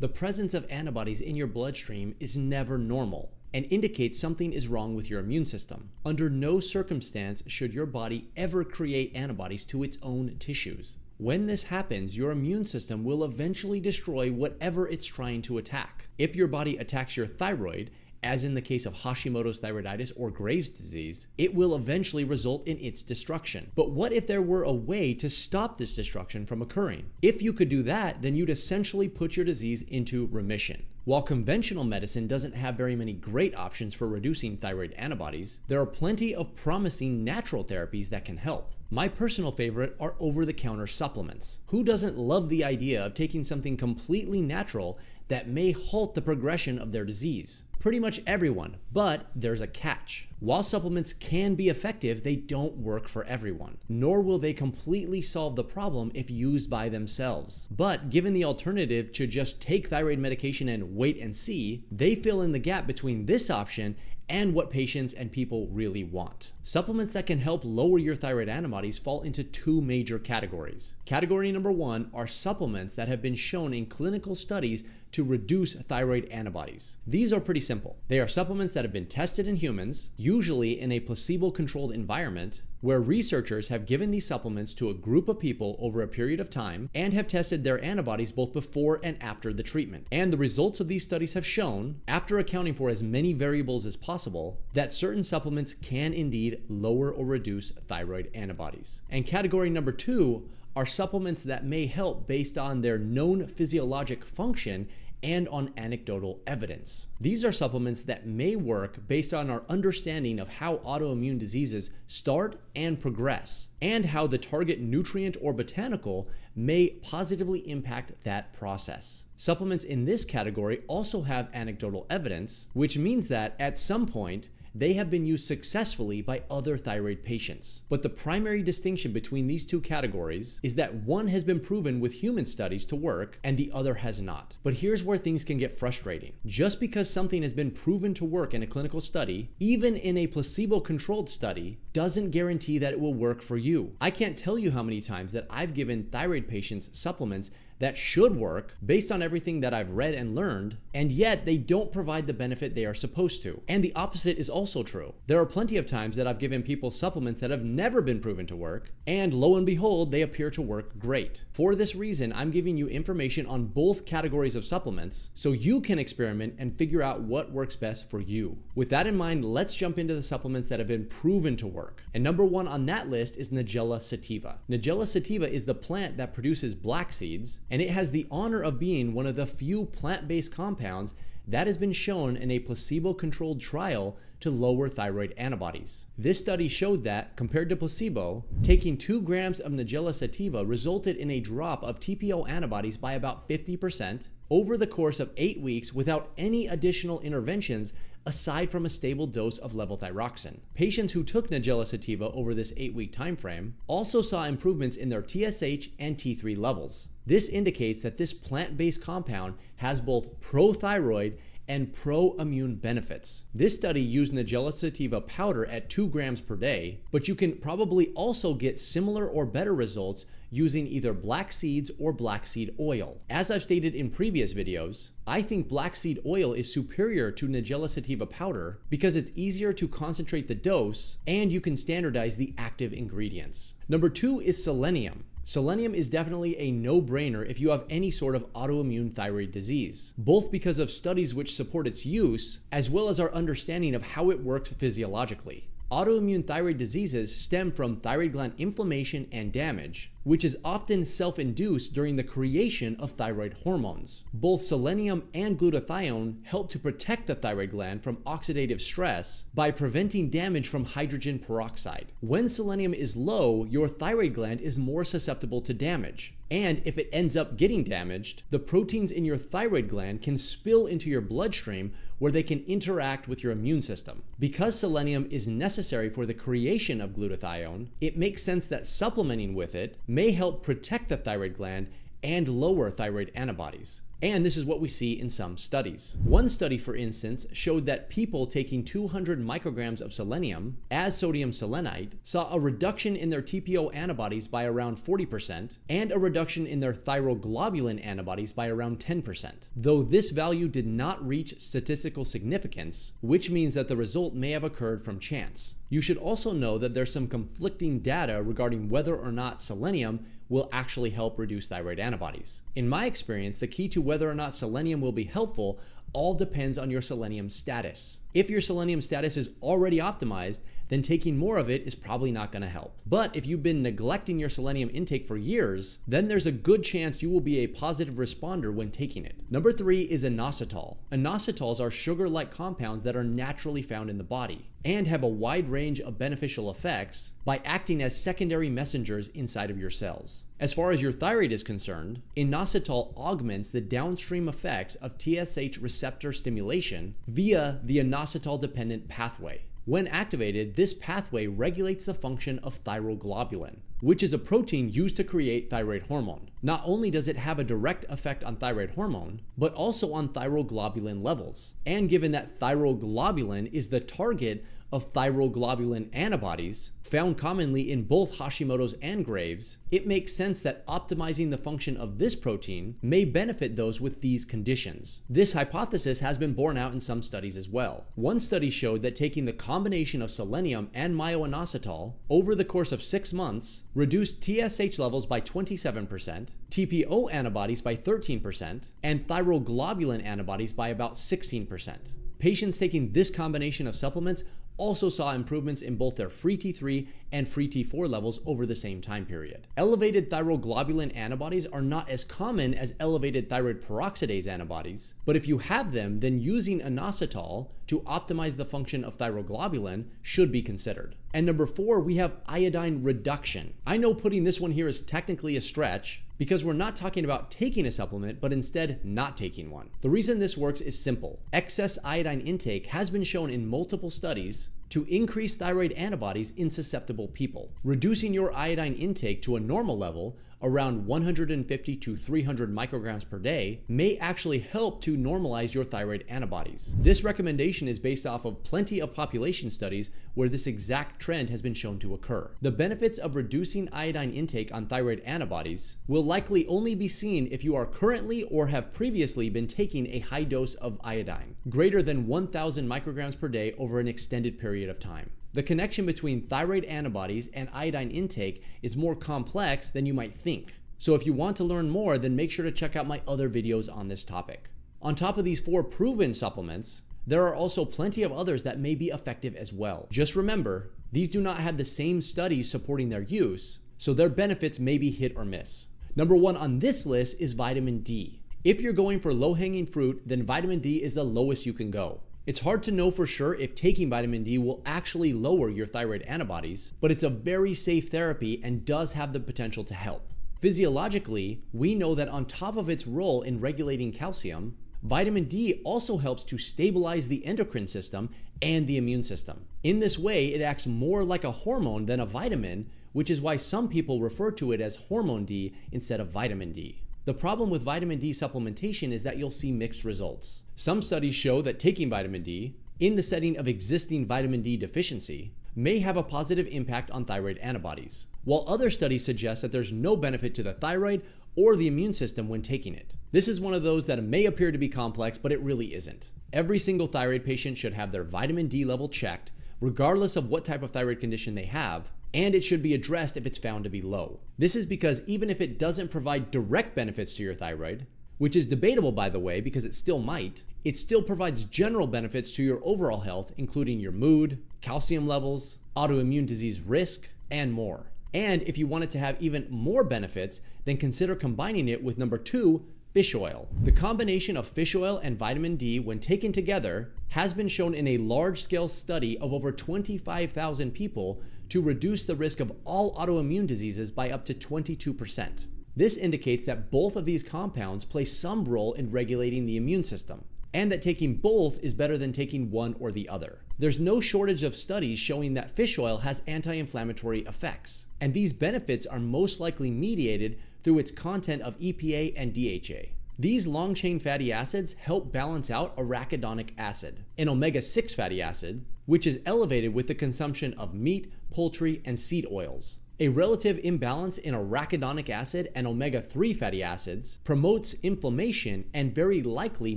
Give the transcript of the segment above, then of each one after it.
The presence of antibodies in your bloodstream is never normal and indicates something is wrong with your immune system. Under no circumstance should your body ever create antibodies to its own tissues. When this happens, your immune system will eventually destroy whatever it's trying to attack. If your body attacks your thyroid, as in the case of Hashimoto's thyroiditis or Graves' disease, it will eventually result in its destruction. But what if there were a way to stop this destruction from occurring? If you could do that, then you'd essentially put your disease into remission. While conventional medicine doesn't have very many great options for reducing thyroid antibodies, there are plenty of promising natural therapies that can help. My personal favorite are over the counter supplements. Who doesn't love the idea of taking something completely natural that may halt the progression of their disease? Pretty much everyone, but there's a catch. While supplements can be effective, they don't work for everyone, nor will they completely solve the problem if used by themselves. But given the alternative to just take thyroid medication and wait and see, they fill in the gap between this option and what patients and people really want. Supplements that can help lower your thyroid antibodies fall into two major categories. Category number one are supplements that have been shown in clinical studies to reduce thyroid antibodies. These are pretty simple. They are supplements that have been tested in humans, usually in a placebo controlled environment, where researchers have given these supplements to a group of people over a period of time and have tested their antibodies both before and after the treatment. And the results of these studies have shown, after accounting for as many variables as possible, that certain supplements can indeed lower or reduce thyroid antibodies. And category number two are supplements that may help based on their known physiologic function and on anecdotal evidence. These are supplements that may work based on our understanding of how autoimmune diseases start and progress, and how the target nutrient or botanical may positively impact that process. Supplements in this category also have anecdotal evidence, which means that at some point, they have been used successfully by other thyroid patients. But the primary distinction between these two categories is that one has been proven with human studies to work and the other has not. But here's where things can get frustrating. Just because something has been proven to work in a clinical study, even in a placebo controlled study, doesn't guarantee that it will work for you. I can't tell you how many times that I've given thyroid patients supplements that should work based on everything that I've read and learned, and yet they don't provide the benefit they are supposed to. And the opposite is also true. There are plenty of times that I've given people supplements that have never been proven to work, and lo and behold, they appear to work great. For this reason, I'm giving you information on both categories of supplements so you can experiment and figure out what works best for you. With that in mind, let's jump into the supplements that have been proven to work. And number one on that list is Nigella sativa. Nigella sativa is the plant that produces black seeds, and it has the honor of being one of the few plant based compounds that has been shown in a placebo controlled trial to lower thyroid antibodies. This study showed that, compared to placebo, taking 2 grams of Nigella sativa resulted in a drop of TPO antibodies by about 50% over the course of 8 weeks without any additional interventions aside from a stable dose of levothyroxine. Patients who took Nigella sativa over this 8-week time frame also saw improvements in their TSH and T3 levels. This indicates that this plant-based compound has both prothyroid and pro-immune benefits. This study used Nigella sativa powder at 2 grams per day, but you can probably also get similar or better results using either black seeds or black seed oil. As I've stated in previous videos, I think black seed oil is superior to Nigella sativa powder because it's easier to concentrate the dose and you can standardize the active ingredients. Number two is selenium. Selenium is definitely a no-brainer if you have any sort of autoimmune thyroid disease, both because of studies which support its use, as well as our understanding of how it works physiologically. Autoimmune thyroid diseases stem from thyroid gland inflammation and damage, which is often self-induced during the creation of thyroid hormones. Both selenium and glutathione help to protect the thyroid gland from oxidative stress by preventing damage from hydrogen peroxide. When selenium is low, your thyroid gland is more susceptible to damage. And if it ends up getting damaged, the proteins in your thyroid gland can spill into your bloodstream where they can interact with your immune system. Because selenium is necessary for the creation of glutathione, it makes sense that supplementing with it may help protect the thyroid gland and lower thyroid antibodies. And this is what we see in some studies. One study, for instance, showed that people taking 200 micrograms of selenium as sodium selenite saw a reduction in their TPO antibodies by around 40% and a reduction in their thyroglobulin antibodies by around 10%. Though this value did not reach statistical significance, which means that the result may have occurred from chance. You should also know that there's some conflicting data regarding whether or not selenium will actually help reduce thyroid antibodies. In my experience, the key to whether or not selenium will be helpful all depends on your selenium status. If your selenium status is already optimized, then taking more of it is probably not going to help. But if you've been neglecting your selenium intake for years, then there's a good chance you will be a positive responder when taking it. Number three is inositol. Inositols are sugar-like compounds that are naturally found in the body and have a wide range of beneficial effects by acting as secondary messengers inside of your cells. As far as your thyroid is concerned, inositol augments the downstream effects of TSH receptor stimulation via the inositol dependent pathway. When activated, this pathway regulates the function of thyroglobulin, which is a protein used to create thyroid hormone. Not only does it have a direct effect on thyroid hormone, but also on thyroglobulin levels. And given that thyroglobulin is the target of thyroglobulin antibodies found commonly in both Hashimoto's and Graves', it makes sense that optimizing the function of this protein may benefit those with these conditions. This hypothesis has been borne out in some studies as well. One study showed that taking the combination of selenium and myo-inositol over the course of six months reduced TSH levels by 27%, TPO antibodies by 13%, and thyroglobulin antibodies by about 16%. Patients taking this combination of supplements also saw improvements in both their free T3 and free T4 levels over the same time period. Elevated thyroglobulin antibodies are not as common as elevated thyroid peroxidase antibodies, but if you have them, then using inositol to optimize the function of thyroglobulin should be considered. And number four, we have iodine reduction. I know putting this one here is technically a stretch, because we're not talking about taking a supplement, but instead not taking one. The reason this works is simple. Excess iodine intake has been shown in multiple studies to increase thyroid antibodies in susceptible people. Reducing your iodine intake to a normal level around 150 to 300 micrograms per day may actually help to normalize your thyroid antibodies. This recommendation is based off of plenty of population studies where this exact trend has been shown to occur. The benefits of reducing iodine intake on thyroid antibodies will likely only be seen if you are currently or have previously been taking a high dose of iodine, greater than 1000 micrograms per day over an extended period of time. The connection between thyroid antibodies and iodine intake is more complex than you might think. So if you want to learn more, then make sure to check out my other videos on this topic. On top of these four proven supplements, there are also plenty of others that may be effective as well. Just remember, these do not have the same studies supporting their use, so their benefits may be hit or miss. Number one on this list is vitamin D. If you're going for low hanging fruit, then vitamin D is the lowest you can go. It's hard to know for sure if taking vitamin D will actually lower your thyroid antibodies, but it's a very safe therapy and does have the potential to help. Physiologically, we know that on top of its role in regulating calcium, vitamin D also helps to stabilize the endocrine system and the immune system. In this way, it acts more like a hormone than a vitamin, which is why some people refer to it as hormone D instead of vitamin D. The problem with vitamin D supplementation is that you'll see mixed results. Some studies show that taking vitamin D in the setting of existing vitamin D deficiency may have a positive impact on thyroid antibodies, while other studies suggest that there's no benefit to the thyroid or the immune system when taking it. This is one of those that may appear to be complex, but it really isn't. Every single thyroid patient should have their vitamin D level checked, regardless of what type of thyroid condition they have, and it should be addressed if it's found to be low. This is because even if it doesn't provide direct benefits to your thyroid, which is debatable by the way because it still might, it still provides general benefits to your overall health, including your mood, calcium levels, autoimmune disease risk, and more. And if you want it to have even more benefits, then consider combining it with number two, fish oil. The combination of fish oil and vitamin D, when taken together, has been shown in a large scale study of over 25,000 people to reduce the risk of all autoimmune diseases by up to 22%. This indicates that both of these compounds play some role in regulating the immune system, and that taking both is better than taking one or the other. There's no shortage of studies showing that fish oil has anti inflammatory effects, and these benefits are most likely mediated through its content of EPA and DHA. These long chain fatty acids help balance out arachidonic acid, an omega 6 fatty acid, which is elevated with the consumption of meat, poultry, and seed oils. A relative imbalance in arachidonic acid and omega 3 fatty acids promotes inflammation and very likely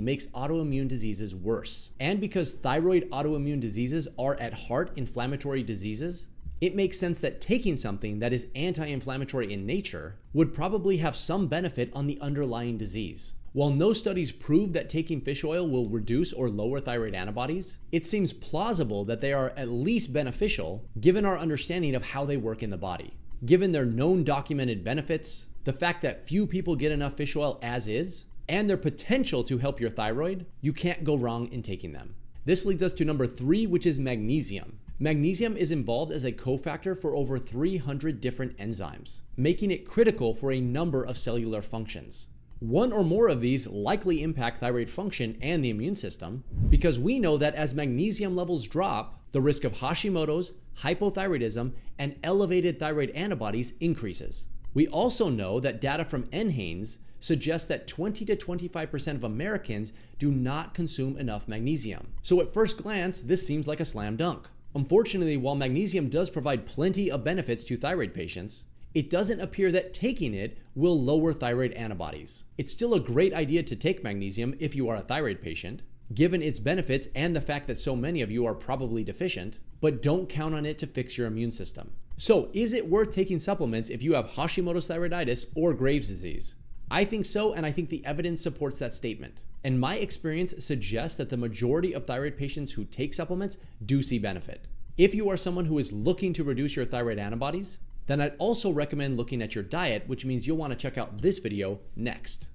makes autoimmune diseases worse. And because thyroid autoimmune diseases are at heart inflammatory diseases, it makes sense that taking something that is anti inflammatory in nature would probably have some benefit on the underlying disease. While no studies prove that taking fish oil will reduce or lower thyroid antibodies, it seems plausible that they are at least beneficial given our understanding of how they work in the body. Given their known documented benefits, the fact that few people get enough fish oil as is, and their potential to help your thyroid, you can't go wrong in taking them. This leads us to number three, which is magnesium. Magnesium is involved as a cofactor for over 300 different enzymes, making it critical for a number of cellular functions. One or more of these likely impact thyroid function and the immune system because we know that as magnesium levels drop, the risk of Hashimoto's, hypothyroidism, and elevated thyroid antibodies increases. We also know that data from NHANES suggests that 20 to 25% of Americans do not consume enough magnesium. So at first glance, this seems like a slam dunk. Unfortunately, while magnesium does provide plenty of benefits to thyroid patients, it doesn't appear that taking it will lower thyroid antibodies. It's still a great idea to take magnesium if you are a thyroid patient, given its benefits and the fact that so many of you are probably deficient, but don't count on it to fix your immune system. So, is it worth taking supplements if you have Hashimoto's thyroiditis or Graves' disease? I think so, and I think the evidence supports that statement. And my experience suggests that the majority of thyroid patients who take supplements do see benefit. If you are someone who is looking to reduce your thyroid antibodies, then I'd also recommend looking at your diet, which means you'll want to check out this video next.